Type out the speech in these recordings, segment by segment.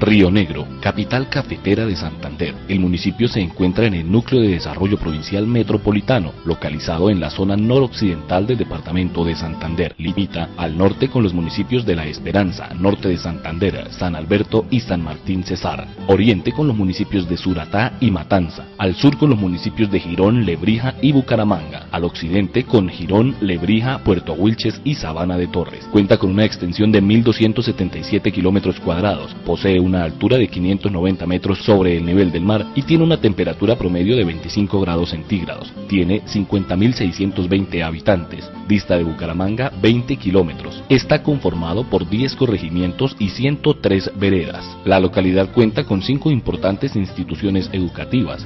Río Negro, capital cafetera de Santander. El municipio se encuentra en el núcleo de desarrollo provincial metropolitano, localizado en la zona noroccidental del departamento de Santander. Limita al norte con los municipios de La Esperanza, norte de Santander, San Alberto y San Martín Cesar. Oriente con los municipios de Suratá y Matanza. Al sur con los municipios de Girón, Lebrija y Bucaramanga. Al occidente con Girón, Lebrija, Puerto Wilches y Sabana de Torres. Cuenta con una extensión de 1.277 kilómetros cuadrados. Posee una altura de 590 metros sobre el nivel del mar y tiene una temperatura promedio de 25 grados centígrados. Tiene 50.620 habitantes. Dista de Bucaramanga 20 kilómetros. Está conformado por 10 corregimientos y 103 veredas. La localidad cuenta con cinco importantes instituciones educativas.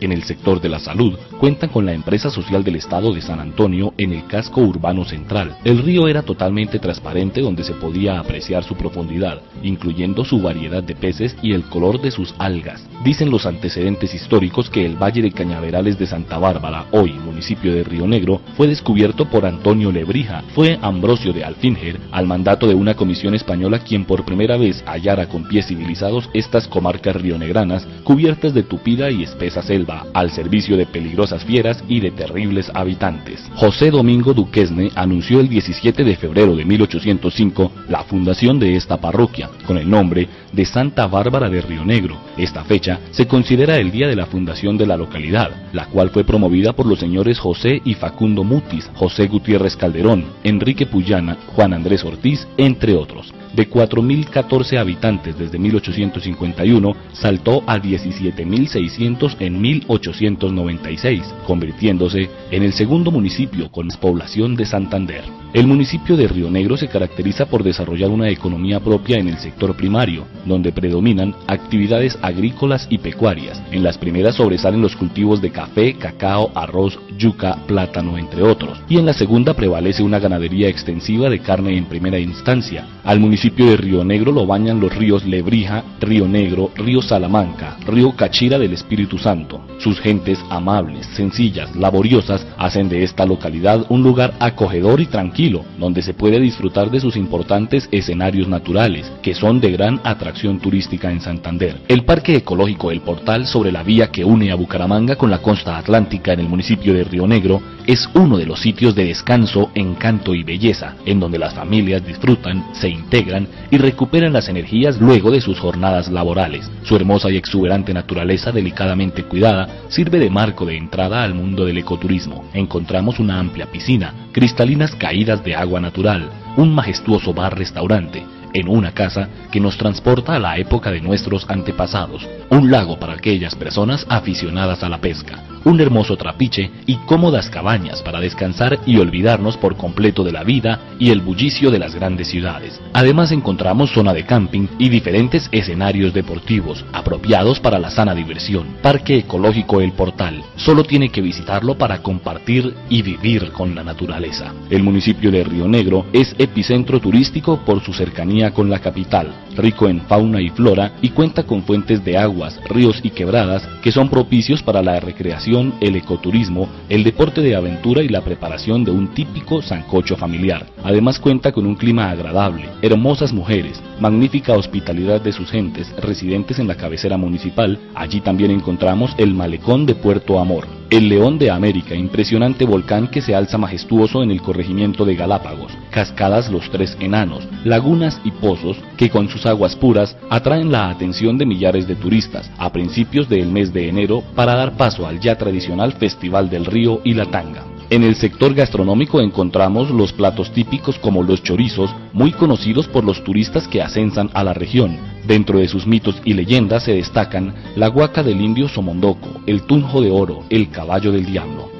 En el sector de la salud, cuentan con la empresa social del Estado de San Antonio en el casco urbano central. El río era totalmente transparente donde se podía apreciar su profundidad, incluyendo su variedad de peces y el color de sus algas. Dicen los antecedentes históricos que el Valle de Cañaverales de Santa Bárbara, hoy municipio de Río Negro, fue descubierto por Antonio Lebrija. Fue Ambrosio de Alfinger, al mandato de una comisión española, quien por primera vez hallara con pies civilizados estas comarcas rionegranas cubiertas de tupida y espesa selva al servicio de peligrosas fieras y de terribles habitantes. José Domingo Duquesne anunció el 17 de febrero de 1805 la fundación de esta parroquia, con el nombre de Santa Bárbara de Río Negro. Esta fecha se considera el día de la fundación de la localidad, la cual fue promovida por los señores José y Facundo Mutis, José Gutiérrez Calderón, Enrique Puyana, Juan Andrés Ortiz, entre otros de 4.014 habitantes desde 1851, saltó a 17.600 en 1896, convirtiéndose en el segundo municipio con población de Santander. El municipio de Río Negro se caracteriza por desarrollar una economía propia en el sector primario, donde predominan actividades agrícolas y pecuarias. En las primeras sobresalen los cultivos de café, cacao, arroz, yuca, plátano, entre otros. Y en la segunda prevalece una ganadería extensiva de carne en primera instancia. Al municipio de Río Negro lo bañan los ríos Lebrija, Río Negro, Río Salamanca, Río Cachira del Espíritu Santo. Sus gentes amables, sencillas, laboriosas, hacen de esta localidad un lugar acogedor y tranquilo donde se puede disfrutar de sus importantes escenarios naturales, que son de gran atracción turística en Santander. El Parque Ecológico El Portal, sobre la vía que une a Bucaramanga con la costa atlántica en el municipio de Río Negro, es uno de los sitios de descanso, encanto y belleza, en donde las familias disfrutan, se integran y recuperan las energías luego de sus jornadas laborales. Su hermosa y exuberante naturaleza delicadamente cuidada sirve de marco de entrada al mundo del ecoturismo. Encontramos una amplia piscina, cristalinas caídas de agua natural, un majestuoso bar-restaurante, en una casa que nos transporta a la época de nuestros antepasados, un lago para aquellas personas aficionadas a la pesca, un hermoso trapiche y cómodas cabañas para descansar y olvidarnos por completo de la vida y el bullicio de las grandes ciudades. Además encontramos zona de camping y diferentes escenarios deportivos apropiados para la sana diversión. Parque Ecológico El Portal. Solo tiene que visitarlo para compartir y vivir con la naturaleza. El municipio de Río Negro es epicentro turístico por su cercanía con la capital, rico en fauna y flora y cuenta con fuentes de aguas, ríos y quebradas que son propicios para la recreación el ecoturismo, el deporte de aventura y la preparación de un típico sancocho familiar. Además cuenta con un clima agradable, hermosas mujeres, magnífica hospitalidad de sus gentes residentes en la cabecera municipal. Allí también encontramos el malecón de Puerto Amor, el León de América, impresionante volcán que se alza majestuoso en el corregimiento de Galápagos, cascadas Los Tres Enanos, lagunas y pozos que con sus aguas puras atraen la atención de millares de turistas a principios del mes de enero para dar paso al ya tradicional Festival del Río y la Tanga. En el sector gastronómico encontramos los platos típicos como los chorizos, muy conocidos por los turistas que ascensan a la región. Dentro de sus mitos y leyendas se destacan la guaca del indio Somondoco, el tunjo de oro, el caballo del diablo.